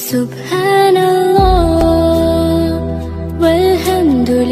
Subhanallah, walhamdulillah.